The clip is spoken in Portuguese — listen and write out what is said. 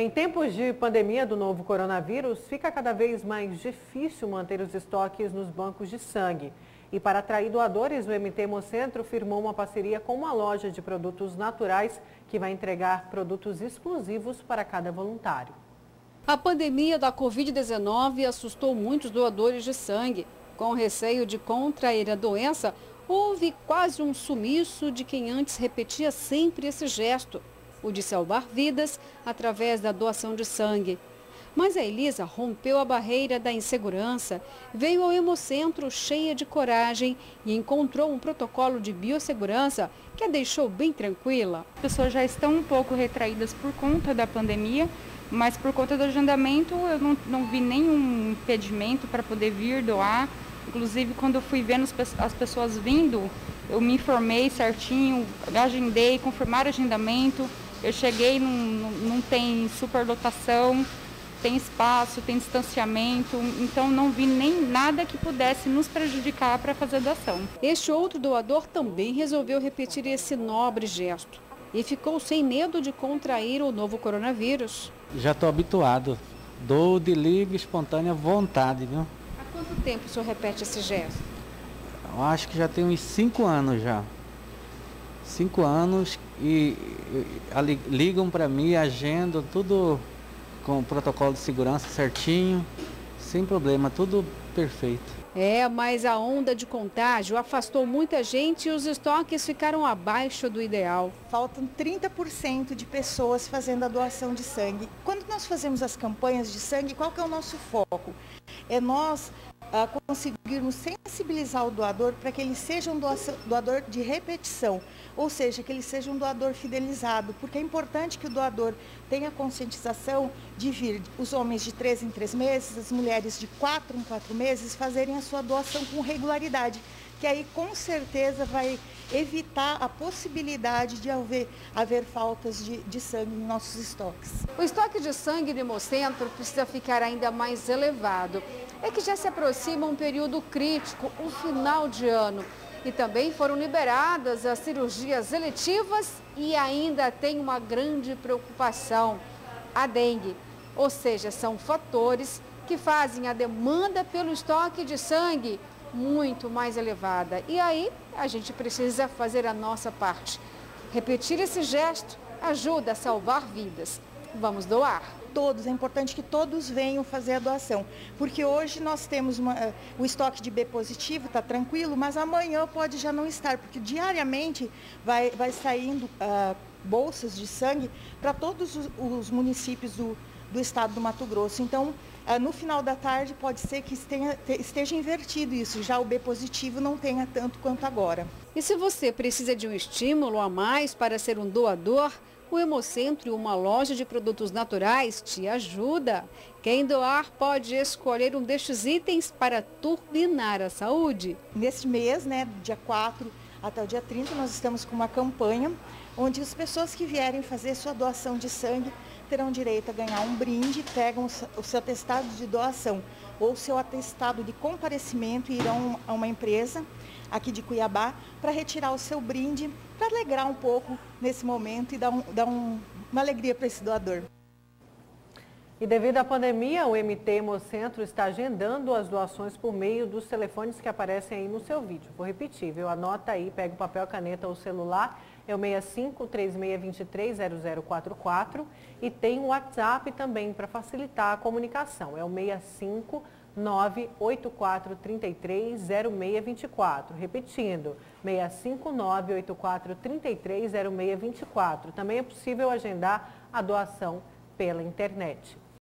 Em tempos de pandemia do novo coronavírus, fica cada vez mais difícil manter os estoques nos bancos de sangue. E para atrair doadores, o MT Hemocentro firmou uma parceria com uma loja de produtos naturais que vai entregar produtos exclusivos para cada voluntário. A pandemia da Covid-19 assustou muitos doadores de sangue. Com receio de contrair a doença, houve quase um sumiço de quem antes repetia sempre esse gesto o de salvar vidas através da doação de sangue. Mas a Elisa rompeu a barreira da insegurança, veio ao Hemocentro cheia de coragem e encontrou um protocolo de biossegurança que a deixou bem tranquila. As pessoas já estão um pouco retraídas por conta da pandemia, mas por conta do agendamento eu não, não vi nenhum impedimento para poder vir doar. Inclusive, quando eu fui vendo as pessoas vindo, eu me informei certinho, agendei, confirmar o agendamento. Eu cheguei, não, não tem superlotação, tem espaço, tem distanciamento, então não vi nem nada que pudesse nos prejudicar para fazer doação. Este outro doador também resolveu repetir esse nobre gesto e ficou sem medo de contrair o novo coronavírus. Já estou habituado, dou de livre, espontânea vontade, viu? Há quanto tempo o senhor repete esse gesto? Eu acho que já tem uns cinco anos já cinco anos e, e ligam para mim, agendam tudo com o protocolo de segurança certinho, sem problema, tudo perfeito. É, mas a onda de contágio afastou muita gente e os estoques ficaram abaixo do ideal. Faltam 30% de pessoas fazendo a doação de sangue. Quando nós fazemos as campanhas de sangue, qual que é o nosso foco? É nós ah, conseguirmos sensibilizar o doador para que ele seja um doador de repetição, ou seja, que ele seja um doador fidelizado, porque é importante que o doador tenha conscientização de vir os homens de três em três meses, as mulheres de quatro em quatro meses fazerem a sua doação com regularidade, que aí com certeza vai evitar a possibilidade de haver, haver faltas de, de sangue em nossos estoques. O estoque de sangue no Hemocentro precisa ficar ainda mais elevado. É que já se aproxima um período crítico, o um final de ano. E também foram liberadas as cirurgias eletivas e ainda tem uma grande preocupação, a dengue. Ou seja, são fatores que fazem a demanda pelo estoque de sangue muito mais elevada. E aí a gente precisa fazer a nossa parte. Repetir esse gesto ajuda a salvar vidas. Vamos doar. Todos, é importante que todos venham fazer a doação, porque hoje nós temos uma, uh, o estoque de B positivo, está tranquilo, mas amanhã pode já não estar, porque diariamente vai, vai saindo uh, bolsas de sangue para todos os, os municípios do, do estado do Mato Grosso. Então, no final da tarde pode ser que esteja invertido isso, já o B positivo não tenha tanto quanto agora. E se você precisa de um estímulo a mais para ser um doador, o Hemocentro e uma loja de produtos naturais te ajuda. Quem doar pode escolher um destes itens para turbinar a saúde. Neste mês, né, dia 4 até o dia 30, nós estamos com uma campanha onde as pessoas que vierem fazer sua doação de sangue terão direito a ganhar um brinde, pegam o seu atestado de doação ou seu atestado de comparecimento e irão a uma empresa aqui de Cuiabá para retirar o seu brinde, para alegrar um pouco nesse momento e dar, um, dar um, uma alegria para esse doador. E devido à pandemia, o MT Hemocentro está agendando as doações por meio dos telefones que aparecem aí no seu vídeo. Vou repetir, viu? Anota aí, pega o papel, caneta ou celular é o 65 3623 0044 e tem o WhatsApp também para facilitar a comunicação. É o 65 98433 0624. Repetindo, 65 98433 0624. Também é possível agendar a doação pela internet.